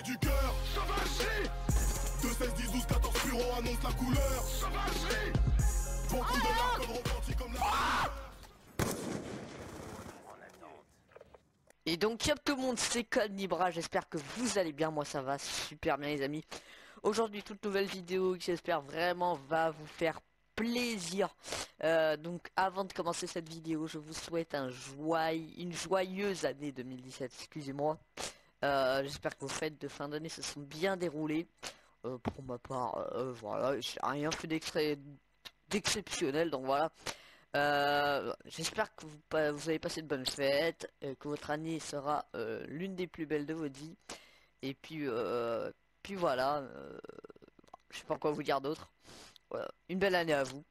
et du cœur. Sauvagerie 2, 16, 10, 12, 14 bureaux annonce la couleur. Sauvagerie Beaucoup de l'alcool repentit comme la Et donc, yop tout le monde, c'est Nibra, j'espère que vous allez bien, moi ça va super bien les amis. Aujourd'hui, toute nouvelle vidéo qui j'espère vraiment va vous faire plaisir. Euh, donc, avant de commencer cette vidéo, je vous souhaite un joyeux, une joyeuse année 2017, excusez-moi. Euh, j'espère que vos fêtes de fin d'année se sont bien déroulées. Euh, pour ma part, voilà, j'ai rien fait d'exceptionnel, donc voilà. Euh, j'espère que vous, vous, avez passé de bonnes fêtes, que votre année sera euh, l'une des plus belles de votre vie. Et puis, euh, puis voilà, je sais pas quoi vous dire d'autre. une belle année à vous.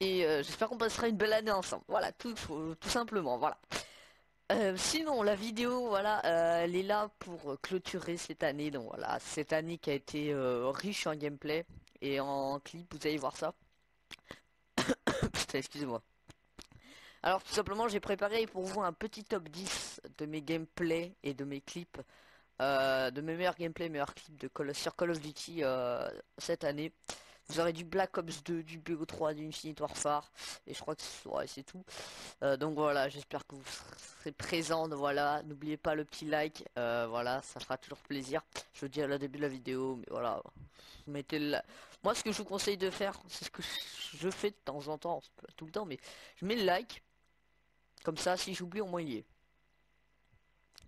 Et j'espère qu'on passera une belle année ensemble. Voilà, tout, tout simplement, voilà. Sinon, la vidéo, voilà, elle est là pour clôturer cette année. Donc voilà, cette année qui a été riche en gameplay et en clip, vous allez voir ça excusez-moi. Alors tout simplement j'ai préparé pour vous un petit top 10 de mes gameplays et de mes clips euh, de mes meilleurs gameplays, meilleurs clips de Call, sur Call of Duty euh, cette année. Vous aurez du Black Ops 2, du BO3, du Infinite Warfare et je crois que c'est tout. Euh, donc voilà, j'espère que vous serez présents. Voilà, n'oubliez pas le petit like. voilà, ça fera toujours plaisir. Je le dis à la début de la vidéo, mais voilà, mettez le. Moi, ce que je vous conseille de faire, c'est ce que je fais de temps en temps, tout le temps, mais je mets le like. Comme ça, si j'oublie, au moins est.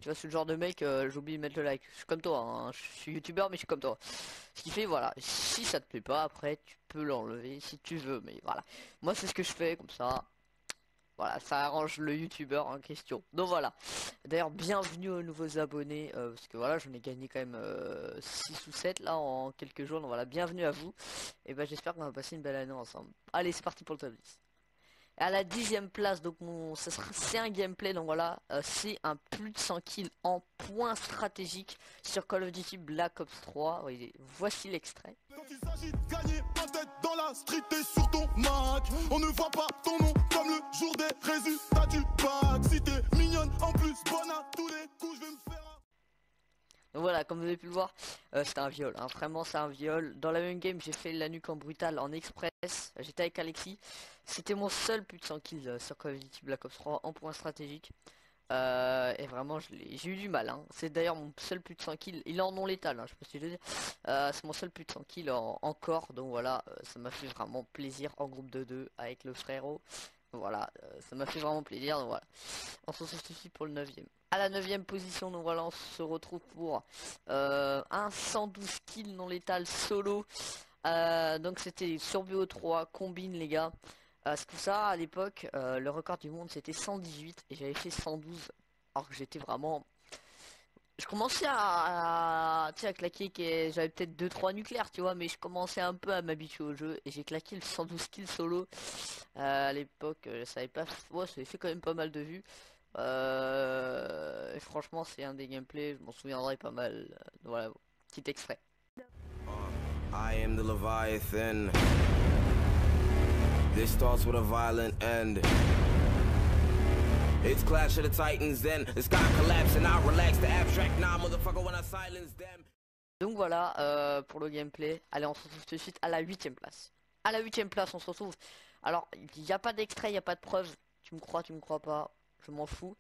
Tu vois, c'est le genre de mec, euh, j'oublie de mettre le like. Je suis comme toi, hein. je suis youtubeur, mais je suis comme toi. Ce qui fait, voilà, si ça te plaît pas, après, tu peux l'enlever si tu veux, mais voilà. Moi, c'est ce que je fais, comme ça. Voilà, ça arrange le youtubeur en question. Donc voilà. D'ailleurs, bienvenue aux nouveaux abonnés, euh, parce que voilà, j'en ai gagné quand même 6 euh, ou 7 là en quelques jours. Donc voilà, bienvenue à vous. Et ben j'espère qu'on va passer une belle année ensemble. Allez, c'est parti pour le top 10 à la dixième place donc mon c'est un gameplay donc voilà euh, c'est un plus de 100 kills en point stratégique sur Call of Duty Black Ops 3 voici l'extrait quand il s'agit de gagner tête dans la street et sur ton Mac on ne voit pas ton nom comme le jour des résultats du bac si t'es mignonne en plus bonne à tous les coups je vais me faire donc voilà, comme vous avez pu le voir, euh, c'est un viol. Hein. Vraiment, c'est un viol. Dans la même game, j'ai fait la nuque en brutal en express. J'étais avec Alexis. C'était mon seul plus de 100 kills euh, sur Call of Duty Black Ops 3 en point stratégique. Euh, et vraiment, j'ai eu du mal. Hein. C'est d'ailleurs mon seul plus de 100 kills. Il est en non létal, hein, je pas si dire. c'est mon seul plus de 100 kills en, corps. Donc voilà, ça m'a fait vraiment plaisir en groupe de deux avec le frérot. Voilà, ça m'a fait vraiment plaisir. Donc voilà, on se suffit pour le 9 à la 9 position, nous voilà, on se retrouve pour euh, un 112 kills non létal solo. Euh, donc c'était sur BO3 combine les gars. Euh, ce que ça à l'époque, euh, le record du monde c'était 118 et j'avais fait 112 alors que j'étais vraiment je commençais à, à, à claquer que j'avais peut-être 2-3 nucléaires tu vois mais je commençais un peu à m'habituer au jeu et j'ai claqué le 112 kills solo à l'époque je savais pas ouais, ça avait fait quand même pas mal de vues euh, et franchement, c'est un des gameplays, je m'en souviendrai pas mal. Euh, voilà, petit extrait. I am the Leviathan. This starts with a violent end. It's Clash of the Titans, then the sky collapse and I relax the abstract now, motherfucker, when I silence them. Donc voilà euh, pour le gameplay. Allez, on se retrouve tout de suite à la huitième place. À la huitième place, on se retrouve. Alors, il n'y a pas d'extrait, il n'y a pas de preuve. Tu me crois, tu me crois pas je m'en fous.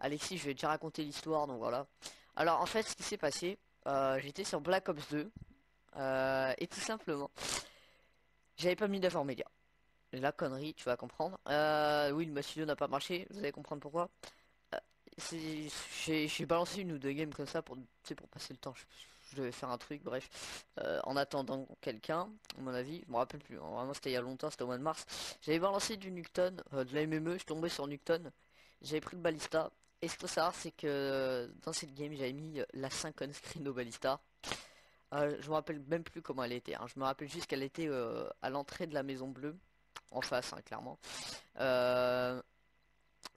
Alexis, je vais déjà raconter l'histoire, donc voilà. Alors, en fait, ce qui s'est passé, euh, j'étais sur Black Ops 2, euh, et tout simplement, j'avais pas mis d'effort média. La connerie, tu vas comprendre. Euh, oui, le studio n'a pas marché, vous allez comprendre pourquoi. J'ai balancé une ou deux games comme ça pour, passer le temps. Je, devais faire un truc, bref. en attendant quelqu'un, à mon avis, je me rappelle plus. Hein. Vraiment, c'était il y a longtemps, c'était au mois de mars. J'avais balancé du Nukton, de la MME, je tombais sur Nukton. J'avais pris le balista. Et ce qu'il faut savoir, c'est que dans cette game, j'avais mis la 5 on screen au balista. Euh, je me rappelle même plus comment elle était. Hein. Je me rappelle juste qu'elle était euh, à l'entrée de la maison bleue. En face, hein, clairement. Euh,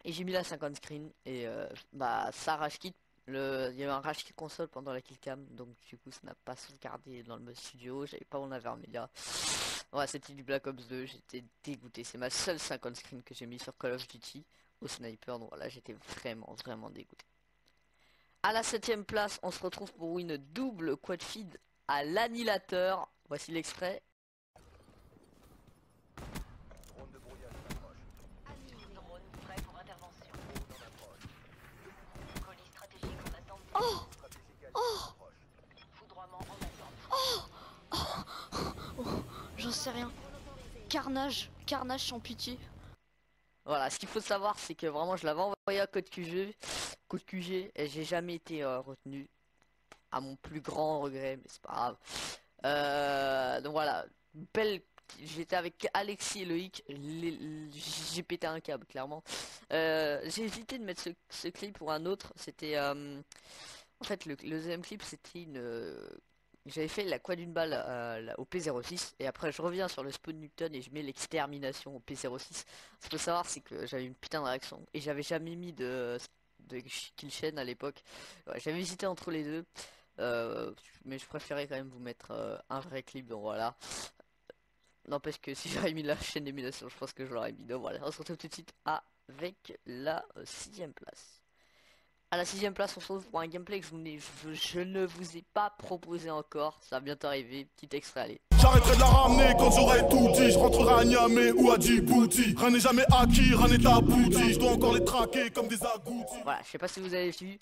et j'ai mis la 50 screen. Et bah, ça rage kit. Le... Il y a un rage kit console pendant la killcam. Donc, du coup, ça n'a pas sauvegardé dans le mode studio. J'avais pas mon Avermedia. Ouais, c'était du Black Ops 2. J'étais dégoûté. C'est ma seule 50 screen que j'ai mis sur Call of Duty au sniper. Donc voilà, j'étais vraiment, vraiment dégoûté. À la septième place, on se retrouve pour une double quad feed à l'annihilateur. Voici l'extrait. Oh Oh Oh Oh J'en sais rien. Carnage, carnage sans pitié. Voilà, ce qu'il faut savoir, c'est que vraiment, je l'avais envoyé à code QG, code QG, et j'ai jamais été euh, retenu. À mon plus grand regret, mais c'est pas grave. Euh, donc voilà, belle. J'étais avec Alexis et Loïc, j'ai pété un câble, clairement. Euh, j'ai hésité de mettre ce, clip pour un autre. C'était. en fait, le deuxième clip, c'était une. J'avais fait la quoi d'une balle euh, au P06 et après je reviens sur le spawn Newton et je mets l'extermination au P06. Ce qu'il faut savoir c'est que j'avais une putain de réaction et j'avais jamais mis de, kill chain à l'époque. J'avais hésité entre les deux euh, mais je préférais quand même vous mettre euh, un vrai clip donc voilà. N'empêche que si j'avais mis la chaîne d'émulation je pense que je l'aurais mis donc voilà on se retrouve tout de suite avec la sixième place. À la sixième place, on se retrouve pour un gameplay que je, vous n'ai- je- je ne vous ai pas proposé encore. Ça va bientôt arriver. Petit extrait, allez. J'arrêterai de la ramener quand j'aurai tout dit. Je rentrerai à Niamey ou à Djibouti. Rien n'est jamais acquis, rien n'est abouti. Je dois encore les traquer comme des agoutis. Voilà, je sais pas si vous avez vu.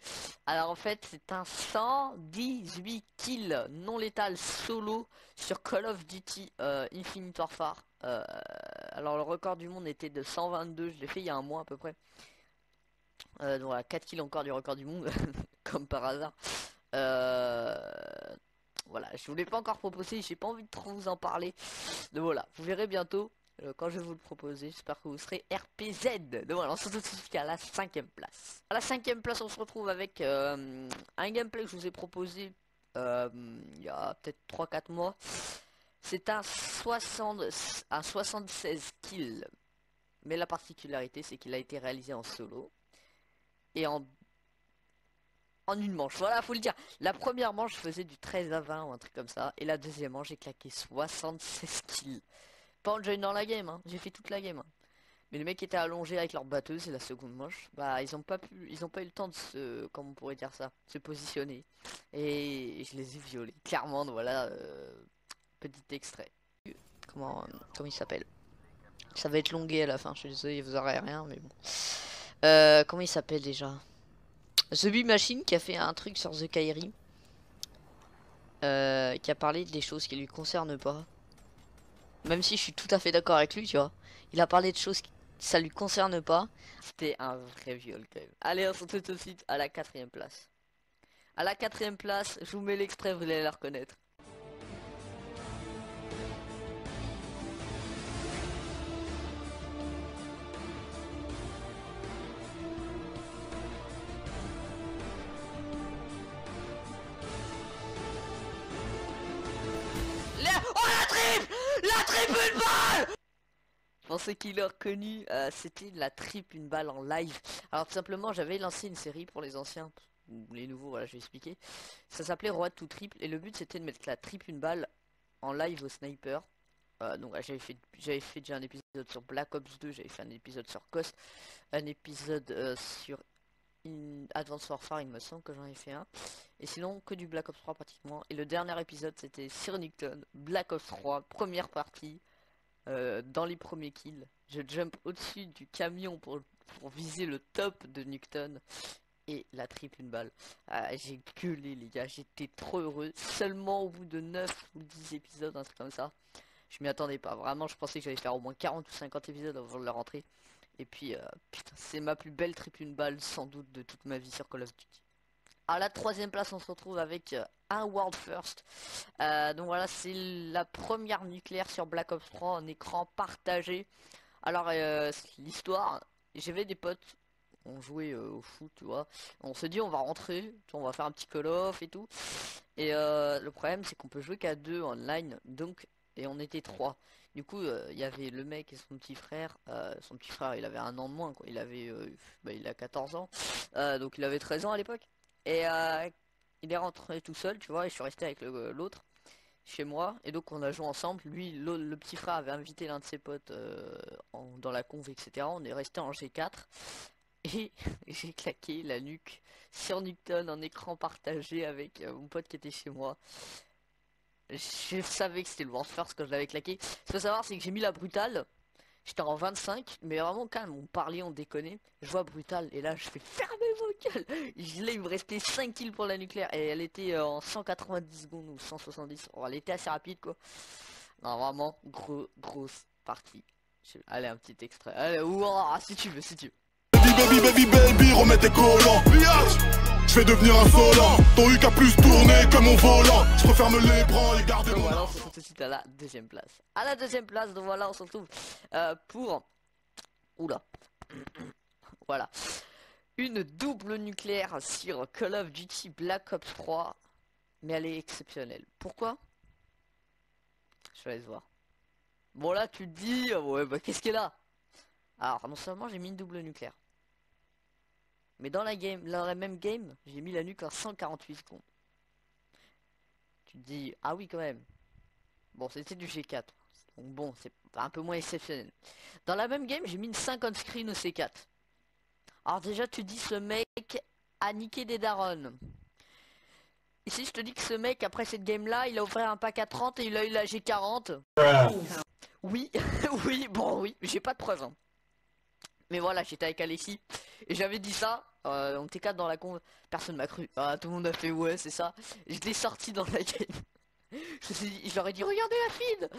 Alors en fait, c'est un 118 kills non létal solo sur Call of Duty euh, Infinite Warfare. Euh, alors le record du monde était de 122. Je l'ai fait il y a un mois à peu près. Euh, donc voilà, 4 kills encore du record du monde, comme par hasard. Euh, voilà, je vous l'ai pas encore proposé, j'ai pas envie de trop vous en parler. Donc voilà, vous verrez bientôt euh, quand je vais vous le proposer. J'espère que vous serez RPZ. Donc voilà, on se retrouve à la cinquième place. À la cinquième place, on se retrouve avec un gameplay que je vous ai proposé il y a peut-être 3-4 mois. C'est un 60, un 76 kills. Mais la particularité, c'est qu'il a été réalisé en solo et en en une manche. Voilà, faut le dire. La première manche, je faisais du 13 à 20 ou un truc comme ça. Et la deuxième manche, j'ai claqué 76 kills. Pas en join dans la game, hein. j'ai fait toute la game. hein. Mais les mecs étaient allongés avec leur batteuse et la seconde manche, bah ils ont pas pu, ils ont pas eu le temps de se, comment on pourrait dire ça, se positionner. Et je les ai violés. Clairement, voilà, euh, petit extrait. Comment, comment il s'appelle? Ça va être longué à la fin, je suis désolé, vous aurez rien, mais bon. Euh, comment il s'appelle déjà? The Bee Machine qui a fait un truc sur The Kairi. Euh, qui a parlé des choses qui lui concernent pas. Même si je suis tout à fait d'accord avec lui, tu vois. Il a parlé de choses qui ça lui concerne pas. C'était un vrai viol quand même. Allez, on se retrouve tout de suite à la quatrième place. À la quatrième place, je vous mets l'extrait, vous allez la reconnaître. Une balle Pour ceux qui reconnu, euh, c'était la triple une balle en live. Alors tout simplement, j'avais lancé une série pour les anciens, les nouveaux, voilà, je vais expliquer. Ça s'appelait Roi tout triple, et le but c'était de mettre la triple une balle en live au sniper. Euh, donc j'avais fait, j'avais fait déjà un épisode sur Black Ops 2, j'avais fait un épisode sur Cost, un épisode euh, sur In- Advanced Warfare, il me semble que j'en ai fait un. Et sinon, que du Black Ops 3 pratiquement. Et le dernier épisode, c'était sur Newton, Black Ops 3, première partie. Euh, dans les premiers kills, je jump au-dessus du camion pour, viser le top de Newton. Et la triple une balle. Ah, j'ai gueulé les gars, j'étais trop heureux. Seulement au bout de 9 ou 10 épisodes, un truc comme ça. Je m'y attendais pas. Vraiment, je pensais que j'allais faire au moins 40 ou 50 épisodes avant de la rentrée. Et puis, euh, c'est ma plus belle triple une balle sans doute de toute ma vie sur Call of Duty. À la troisième place, on se retrouve avec euh, un World First. Euh, donc voilà, c'est la première nucléaire sur Black Ops 3 en écran partagé. Alors, euh, l'histoire, j'avais des potes, on jouait euh, au foot, tu vois. On se dit, on va rentrer, on va faire un petit call off et tout. Et le problème, c'est qu'on peut jouer qu'à deux online, donc, et on était trois. Du coup, il y avait le mec et son petit frère. son petit frère, il avait un an de moins, quoi. Il avait, bah, il a 14 ans. Donc il avait 13 ans à l'époque. Et euh, il est rentré tout seul, tu vois, et je suis resté avec l'autre chez moi. Et donc on a joué ensemble. Lui, le, petit frère avait invité l'un de ses potes euh, dans la conve, etc. On est resté en G4. Et j'ai claqué la nuque sur Newton en écran partagé avec euh, mon pote qui était chez moi. Je savais que c'était le World First quand je l'avais claqué. Ce qu'il faut savoir, c'est que j'ai mis la brutale. J'étais en 25, mais vraiment calme, on parlait, on déconnait. Je vois brutal, et là je fais fermer vos gueules. Là il me restait 5 kills pour la nucléaire, et elle était euh, en 190 secondes ou 170. Oh, elle était assez rapide quoi. Non, vraiment, gros, grosse partie. Allez, un petit extrait. Allez, ouah, si tu veux, si tu veux. Baby, baby, baby, baby, remets tes collants. Je vais devenir insolent. Ton UK a plus tourné que mon volant. Je referme les bras et garde Donc mon voilà, on se retrouve tout de suite à la deuxième place. À la deuxième place, donc voilà, on se retrouve euh, pour... Oula. voilà. Une double nucléaire sur Call of Duty Black Ops 3. Mais elle est exceptionnelle. Pourquoi? Je vais aller voir. Bon là, tu te dis, ah ouais, bah qu'est-ce qu'elle a? Alors, non seulement j'ai mis une double nucléaire. Mais dans la game, dans la même game, j'ai mis la nuque en 148 secondes. Tu te dis, ah oui quand même. Bon, c'était du G4. Donc bon, c'est un peu moins exceptionnel. Dans la même game, j'ai mis une 50 screen au C4. Alors déjà, tu dis, ce mec a niqué des darons. Ici, je te dis que ce mec, après cette game-là, il a offert un pack à 30 et il a eu la G40. Oui, oui, bon, oui, j'ai pas de preuves. hein. Mais voilà, j'étais avec Alexis et j'avais dit ça. Euh, on était quatre dans la con, personne m'a cru. Ah, tout le monde a fait ouais, c'est ça. Je l'ai sorti dans la game. Je, dit- je leur ai dit regardez la feed.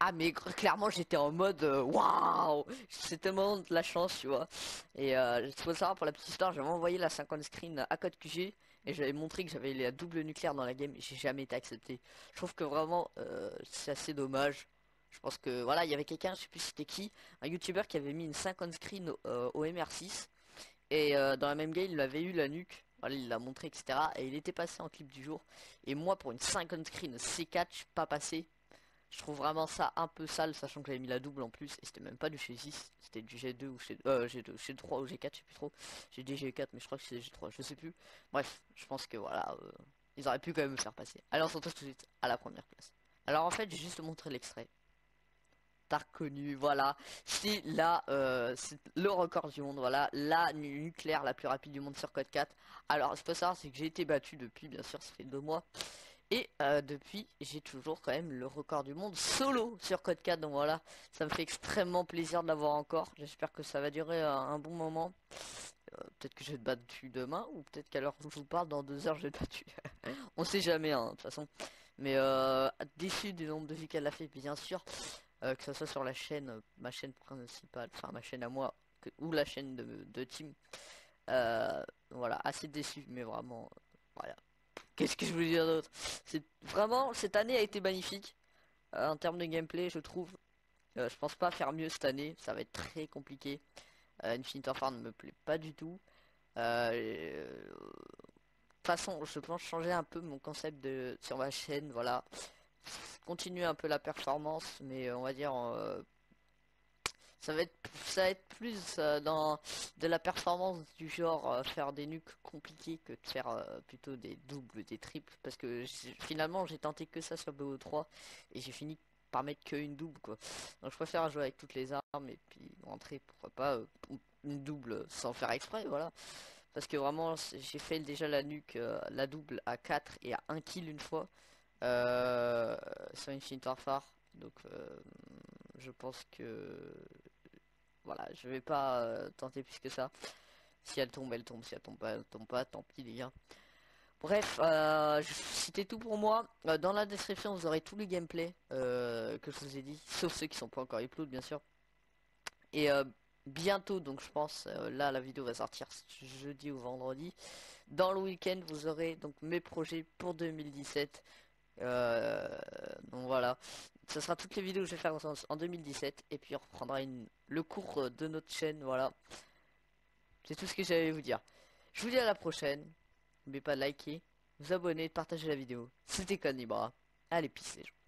Ah mais clairement j'étais en mode euh, waouh. C'est tellement de la chance, tu vois. Et euh, il faut savoir pour la petite histoire, j'avais envoyé la 50 screen à code QG et j'avais montré que j'avais la double nucléaire dans la game j'ai jamais été accepté. Je trouve que vraiment euh, c'est assez dommage. Je pense que voilà, il y avait quelqu'un, je sais plus c'était qui, un youtubeur qui avait mis une 50 screen au, euh, au MR6 et euh, dans la même game il avait eu la nuque. Voilà, il l'a montré, etc. Et il était passé en clip du jour. Et moi, pour une 50 screen C4, je suis pas passé. Je trouve vraiment ça un peu sale, sachant que j'avais mis la double en plus. Et c'était même pas du G6, c'était du G2 ou G2, euh, G2, G3 ou G4, je sais plus trop. J'ai dit G4, mais je crois que c'est G3, je sais plus. Bref, je pense que voilà, euh, ils auraient pu quand même me faire passer. Allez, on se retrouve tout de suite à la première place. Alors en fait, j'ai juste montré l'extrait. T'as reconnu, voilà. C'est là, euh, le record du monde, voilà. La nu- nucléaire la plus rapide du monde sur code 4. Alors, ce qu'il faut savoir, c'est que j'ai été battu depuis, bien sûr, ça fait deux mois. Et euh, depuis, j'ai toujours quand même le record du monde solo sur code 4. Donc voilà, ça me fait extrêmement plaisir de l'avoir encore. J'espère que ça va durer un, bon moment. Euh, peut-être que je vais être battu demain, ou peut-être qu'à l'heure où je vous parle, dans deux heures, je vais être battu. On sait jamais, hein, de toute façon. Mais euh, déçu du nombre de vues qu'elle a fait, bien sûr. Euh, que ce soit sur la chaîne, euh, ma chaîne principale, enfin ma chaîne à moi, que- ou la chaîne de, de Team. Euh, voilà, assez déçu, mais vraiment, voilà. Qu'est-ce que je voulais dire d'autre? C'est vraiment, cette année a été magnifique. en termes de gameplay, je trouve. Je pense pas faire mieux cette année, ça va être très compliqué. Infinite Warfare ne me plaît pas du tout. De toute façon, je pense changer un peu mon concept de sur ma chaîne, voilà. Continuer un peu la performance, mais euh, on va dire euh, ça va être ça va être plus euh, dans de la performance du genre faire des nuques compliqués que de faire plutôt des doubles, des triples, parce que finalement j'ai tenté que ça sur BO3 et j'ai fini par mettre que une double quoi. Donc je préfère jouer avec toutes les armes et puis rentrer pourquoi pas une double sans faire exprès, voilà. Parce que vraiment j'ai fait déjà la nuque, la double à 4 et à 1 kill une fois euh, sur Infinite Warfare. Donc euh, je pense que voilà, je vais pas euh, tenter plus que ça. Si elle tombe, elle tombe. Si elle tombe pas, elle tombe pas. Tant pis les gars. Bref, euh, c'était tout pour moi. Dans la description, vous aurez tous les gameplays que je vous ai dit, sauf ceux qui sont pas encore upload, bien sûr. Et bientôt, donc je pense, là la vidéo va sortir jeudi ou vendredi. Dans le week-end, vous aurez donc mes projets pour 2017. Euh, donc voilà, ce sera toutes les vidéos que je vais faire en, en 2017 et puis on reprendra le cours euh, de notre chaîne. Voilà, c'est tout ce que j'avais à vous dire. Je vous dis à la prochaine. N'oubliez pas de liker, vous abonner, de partager la vidéo. C'était Canibra. Allez, peace les gens.